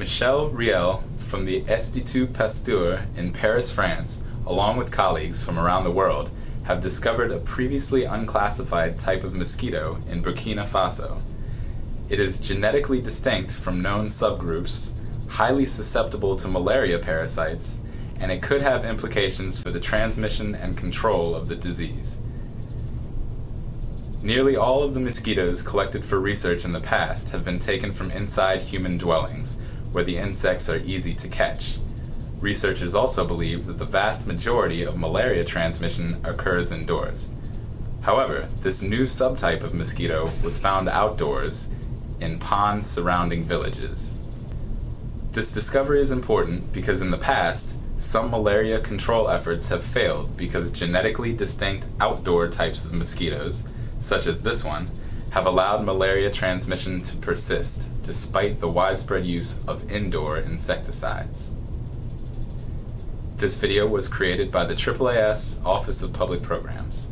Michelle Riehle from the Institut Pasteur in Paris, France, along with colleagues from around the world, have discovered a previously unclassified type of mosquito in Burkina Faso. It is genetically distinct from known subgroups, highly susceptible to malaria parasites, and it could have implications for the transmission and control of the disease. Nearly all of the mosquitoes collected for research in the past have been taken from inside human dwellings, where the insects are easy to catch. Researchers also believe that the vast majority of malaria transmission occurs indoors. However, this new subtype of mosquito was found outdoors in ponds surrounding villages. This discovery is important because in the past, some malaria control efforts have failed because genetically distinct outdoor types of mosquitoes, such as this one, have allowed malaria transmission to persist despite the widespread use of indoor insecticides. This video was created by the AAAS Office of Public Programs.